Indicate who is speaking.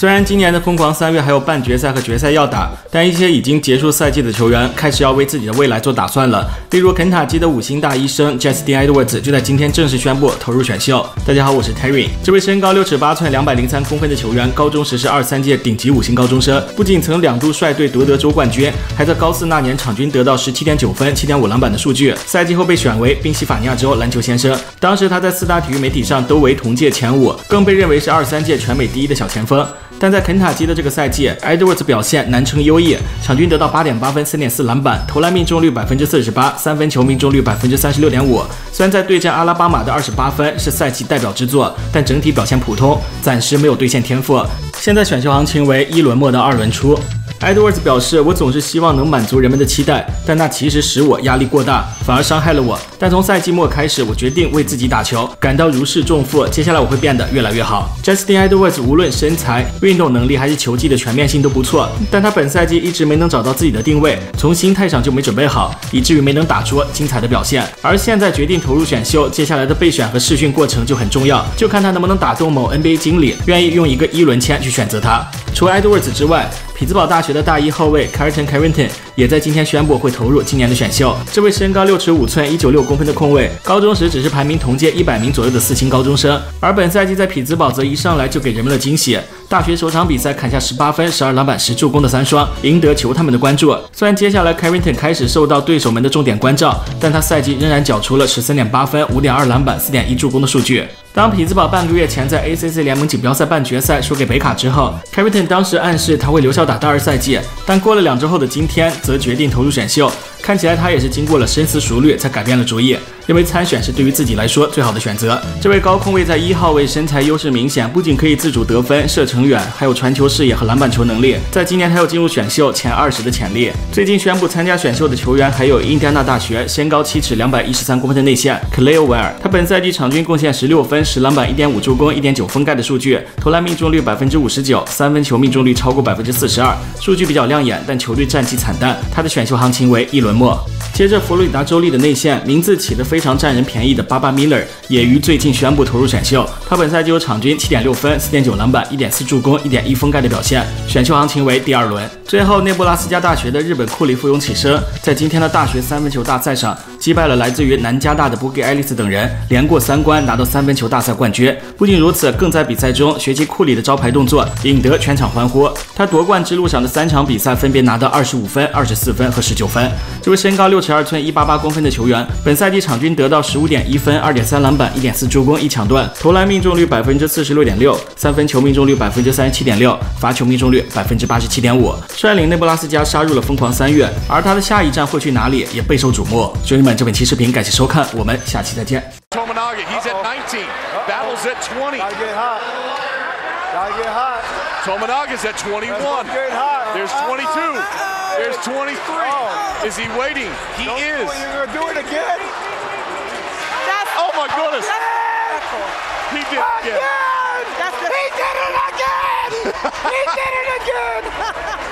Speaker 1: 虽然今年的疯狂三月还有半决赛和决赛要打，但一些已经结束赛季的球员开始要为自己的未来做打算了。例如肯塔基的五星大医生 Justin Edwards 就在今天正式宣布投入选秀。大家好，我是 Terry。这位身高六尺八寸、两百零三公分的球员，高中时是二三届顶级五星高中生，不仅曾两度率队夺得州冠军，还在高四那年场均得到十七点九分、七点五篮板的数据。赛季后被选为宾夕法尼亚州篮球先生，当时他在四大体育媒体上都为同届前五，更被认为是二三届全美第一的小前锋。但在肯塔基的这个赛季，Edwards 表现难称优异，场均得到八点八分、三点四篮板，投篮命中率百分之四十八，三分球命中率百分之三十六点五。虽然在对阵阿拉巴马的二十八分是赛季代表之作，但整体表现普通，暂时没有兑现天赋。现在选秀行情为一轮末到二轮初。Edwards 表示：“我总是希望能满足人们的期待，但那其实使我压力过大，反而伤害了我。但从赛季末开始，我决定为自己打球，感到如释重负。接下来我会变得越来越好。” Justin Edwards 无论身材、运动能力还是球技的全面性都不错，但他本赛季一直没能找到自己的定位，从心态上就没准备好，以至于没能打出精彩的表现。而现在决定投入选秀，接下来的备选和试训过程就很重要，就看他能不能打动某 NBA 经理，愿意用一个一轮签去选择他。除 Edwards 之外，匹兹堡大学的大一后卫 Carlton Carrington 也在今天宣布会投入今年的选秀。这位身高六尺五寸、一九六公分的控卫，高中时只是排名同届一百名左右的四星高中生，而本赛季在匹兹堡则一上来就给人们了惊喜。大学首场比赛砍下十八分、十二篮板、十助攻的三双，赢得球探们的关注。虽然接下来 Carrington 开始受到对手们的重点关照，但他赛季仍然缴出了十三点八分、五点二篮板、四点一助攻的数据。当匹兹堡半个月前在 ACC 联盟锦标赛半决赛输给北卡之后 carryton 当时暗示他会留校打大二赛季，但过了两周后的今天，则决定投入选秀。看起来他也是经过了深思熟虑才改变了主意，认为参选是对于自己来说最好的选择。这位高控位在一号位身材优势明显，不仅可以自主得分、射程远，还有传球视野和篮板球能力。在今年他有进入选秀前二十的潜力。最近宣布参加选秀的球员还有印第安纳大学身高七尺、两百一十三公分的内线 c l e o w e r 他本赛季场均贡献十六分、十篮板、一点五助攻、一点九封盖的数据，投篮命中率百分之五十九，三分球命中率超过百分之四十二，数据比较亮眼，但球队战绩惨淡。他的选秀行情为一轮。末，接着佛罗里达州立的内线，名字起得非常占人便宜的巴巴米勒也于最近宣布投入选秀。他本赛季有场均七点六分、四点九篮板、一点四助攻、一点一封盖的表现，选秀行情为第二轮。最后，内布拉斯加大学的日本库里附庸起身，在今天的大学三分球大赛上击败了来自于南加大的布吉·爱丽丝等人，连过三关，拿到三分球大赛冠军。不仅如此，更在比赛中学习库里的招牌动作，引得全场欢呼。他夺冠之路上的三场比赛分别拿到二十五分、二十四分和十九分。这位身高六尺二寸、一八八公分的球员，本赛季场均得到十五点一分、二点三篮板、一点四助攻、一抢断，投篮命中率百分之四十六点六，三分球命中率百分之三十七点六，罚球命中率百分之八十七点五，率领内布拉斯加杀入了疯狂三月。而他的下一站会去哪里，也备受瞩目。兄弟们，这本期视频感谢收看，我们下期再见。
Speaker 2: There's 23. Oh. Is he waiting? He Don't is.
Speaker 3: You're going to do it again?
Speaker 2: That's oh my goodness. He did it again.
Speaker 3: again. He did it again. he did it again.